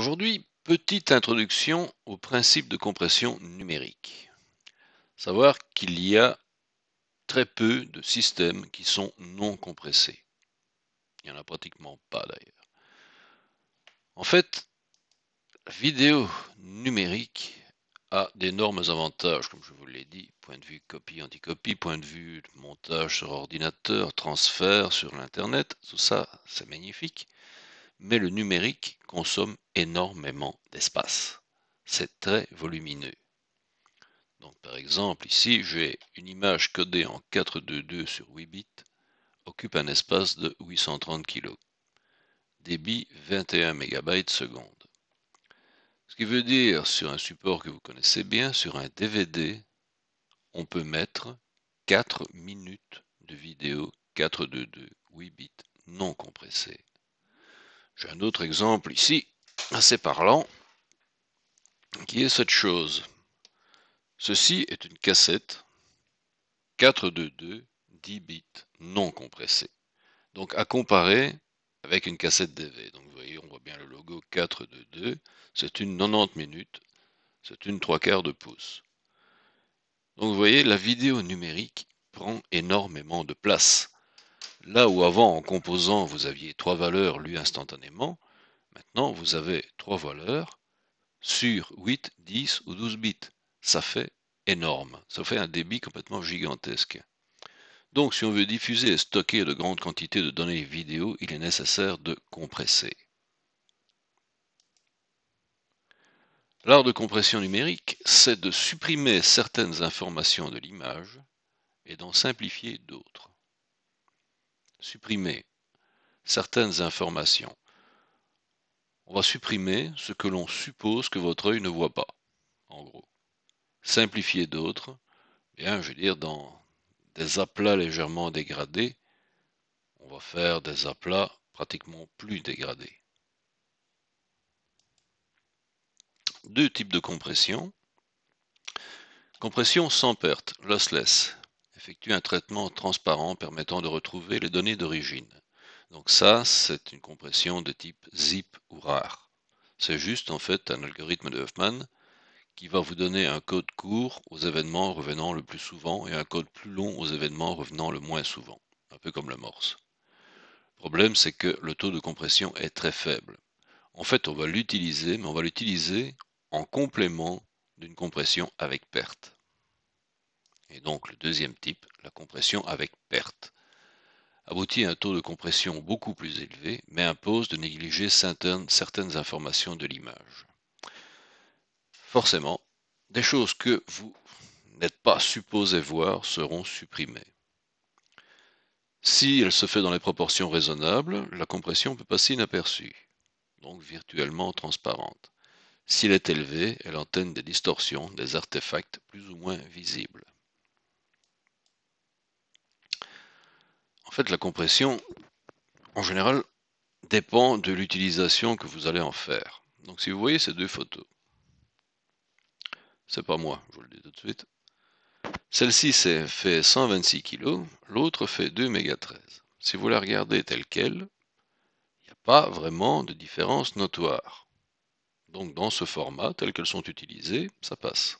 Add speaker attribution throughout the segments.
Speaker 1: Aujourd'hui, petite introduction au principe de compression numérique. Savoir qu'il y a très peu de systèmes qui sont non compressés. Il n'y en a pratiquement pas d'ailleurs. En fait, la vidéo numérique a d'énormes avantages, comme je vous l'ai dit, point de vue copie, anticopie, point de vue montage sur ordinateur, transfert sur l'Internet, tout ça, c'est magnifique. Mais le numérique consomme énormément d'espace. C'est très volumineux. Donc par exemple, ici, j'ai une image codée en 422 sur 8 bits, occupe un espace de 830 kg. Débit 21 MB seconde. Ce qui veut dire, sur un support que vous connaissez bien, sur un DVD, on peut mettre 4 minutes de vidéo 422 8 bits non compressée. J'ai un autre exemple ici, assez parlant, qui est cette chose. Ceci est une cassette 422 10 bits non compressée. Donc à comparer avec une cassette DV. Donc vous voyez, on voit bien le logo 422. C'est une 90 minutes. C'est une 3 quarts de pouce. Donc vous voyez, la vidéo numérique prend énormément de place. Là où avant, en composant, vous aviez trois valeurs lues instantanément, maintenant vous avez trois valeurs sur 8, 10 ou 12 bits. Ça fait énorme. Ça fait un débit complètement gigantesque. Donc si on veut diffuser et stocker de grandes quantités de données vidéo, il est nécessaire de compresser. L'art de compression numérique, c'est de supprimer certaines informations de l'image et d'en simplifier d'autres. Supprimer certaines informations. On va supprimer ce que l'on suppose que votre œil ne voit pas, en gros. Simplifier d'autres, bien, je veux dire, dans des aplats légèrement dégradés, on va faire des aplats pratiquement plus dégradés. Deux types de compression. Compression sans perte, lossless, effectue un traitement transparent permettant de retrouver les données d'origine. Donc ça, c'est une compression de type zip ou rare. C'est juste en fait un algorithme de Huffman qui va vous donner un code court aux événements revenant le plus souvent et un code plus long aux événements revenant le moins souvent, un peu comme le morse. Le problème, c'est que le taux de compression est très faible. En fait, on va l'utiliser, mais on va l'utiliser en complément d'une compression avec perte. Et donc, le deuxième type, la compression avec perte, aboutit à un taux de compression beaucoup plus élevé, mais impose de négliger certaines, informations de l'image forcément, des choses que vous n'êtes pas supposé voir seront supprimées. Si elle se fait dans les proportions raisonnables, la compression peut passer inaperçue, donc virtuellement transparente. S'il est élevée, elle entraîne des distorsions, des artefacts plus ou moins visibles. En fait, la compression, en général, dépend de l'utilisation que vous allez en faire. Donc si vous voyez ces deux photos, c'est pas moi, je vous le dis tout de suite. Celle-ci fait 126 kg, l'autre fait 2 méga 13. Si vous la regardez telle qu'elle, il n'y a pas vraiment de différence notoire. Donc dans ce format, tel qu'elles sont utilisées, ça passe.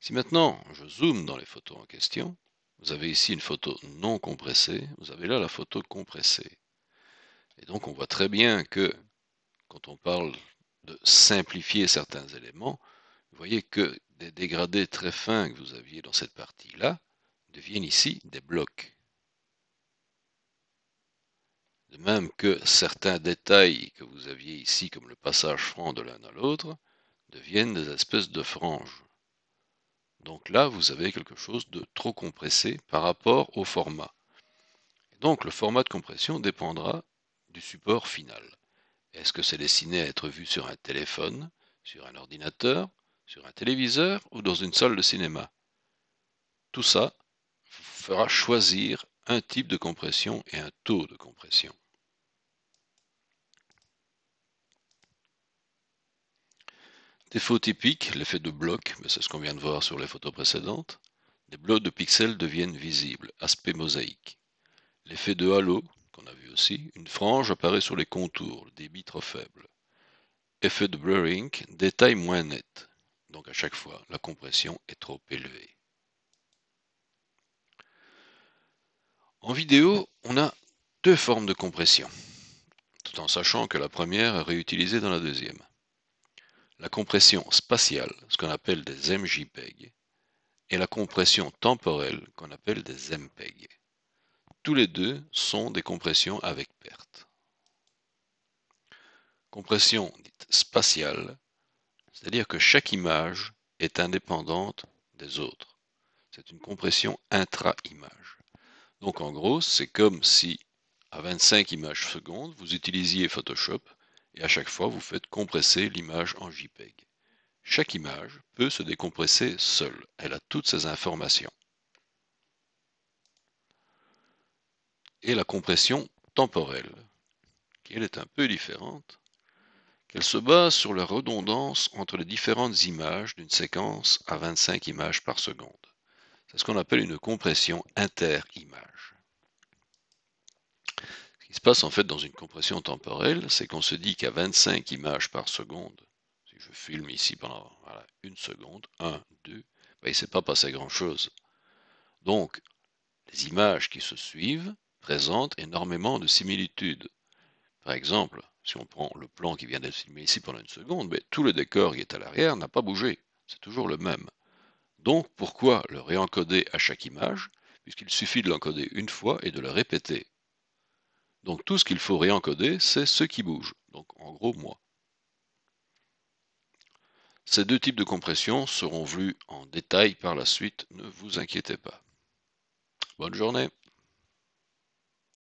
Speaker 1: Si maintenant je zoome dans les photos en question, vous avez ici une photo non compressée, vous avez là la photo compressée. Et donc on voit très bien que quand on parle de simplifier certains éléments, vous voyez que des dégradés très fins que vous aviez dans cette partie-là deviennent ici des blocs. De même que certains détails que vous aviez ici, comme le passage franc de l'un à l'autre, deviennent des espèces de franges. Donc là, vous avez quelque chose de trop compressé par rapport au format. donc le format de compression dépendra du support final. Est-ce que c'est destiné à être vu sur un téléphone, sur un ordinateur, sur un téléviseur ou dans une salle de cinéma? Tout ça vous fera choisir un type de compression et un taux de compression. Défaut typique, l'effet de bloc, c'est ce qu'on vient de voir sur les photos précédentes. Des blocs de pixels deviennent visibles, aspect mosaïque. L'effet de halo, qu'on a vu aussi, une frange apparaît sur les contours, débit trop faible. effet de blurring, détail moins net. Donc à chaque fois, la compression est trop élevée. En vidéo, on a deux formes de compression, tout en sachant que la première est réutilisée dans la deuxième. La compression spatiale, ce qu'on appelle des MJPEG, et la compression temporelle, qu'on appelle des MPEG. Tous les deux sont des compressions avec perte. Compression dite spatiale, c'est-à-dire que chaque image est indépendante des autres. C'est une compression intra-image. Donc en gros, c'est comme si à 25 images secondes, vous utilisiez Photoshop et à chaque fois vous faites compresser l'image en JPEG. Chaque image peut se décompresser seule. Elle a toutes ces informations. Et la compression temporelle, qui elle est un peu différente, qu'elle se base sur la redondance entre les différentes images d'une séquence à 25 images par seconde. C'est ce qu'on appelle une compression inter-image. Se passe en fait dans une compression temporelle, c'est qu'on se dit qu'à 25 images par seconde, si je filme ici pendant une seconde, 1, 2, ben, il ne s'est pas passé grand-chose. Donc, les images qui se suivent présentent énormément de similitudes. Par exemple, si on prend le plan qui vient d'être filmé ici pendant une seconde, ben, tout le décor qui est à l'arrière n'a pas bougé. C'est toujours le même. Donc, pourquoi le réencoder à chaque image? Puisqu'il suffit de l'encoder une fois et de le répéter. Donc tout ce qu'il faut réencoder, c'est ce qui bouge. Donc en gros, moi. Ces deux types de compression seront vus en détail par la suite, ne vous inquiétez pas. Bonne journée